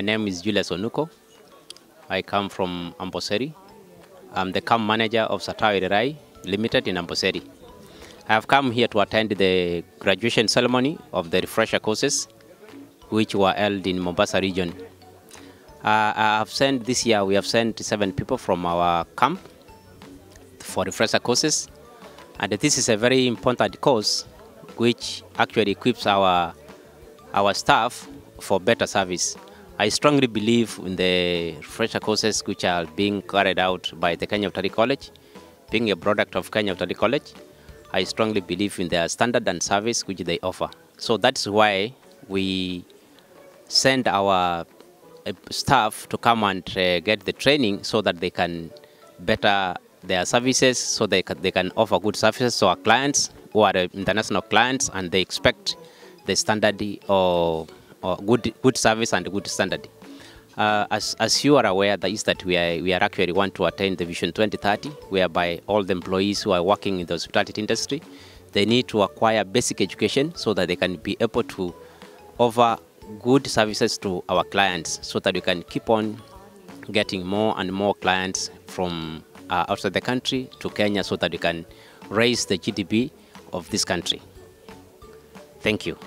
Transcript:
My name is Julius Onuko. I come from Amboseli. I'm the camp manager of Satao Elerai Limited in Amboseli. I have come here to attend the graduation ceremony of the refresher courses, which were held in Mombasa region. Uh, I have sent this year. We have sent seven people from our camp for refresher courses, and this is a very important course, which actually equips our our staff for better service. I strongly believe in the refresher courses which are being carried out by the Kenya Utalii College. Being a product of Kenya Utalii College, I strongly believe in their standard and service which they offer. So that's why we send our uh, staff to come and uh, get the training so that they can better their services, so they they can offer good services to our clients who are uh, international clients and they expect the standard or, or good, good service and good standard. Uh, as, as you are aware, that is that we are, we are actually want to attain the Vision 2030, whereby all the employees who are working in the hospitality industry, they need to acquire basic education so that they can be able to offer good services to our clients so that we can keep on getting more and more clients from uh, outside the country to Kenya so that we can raise the GDP of this country. Thank you.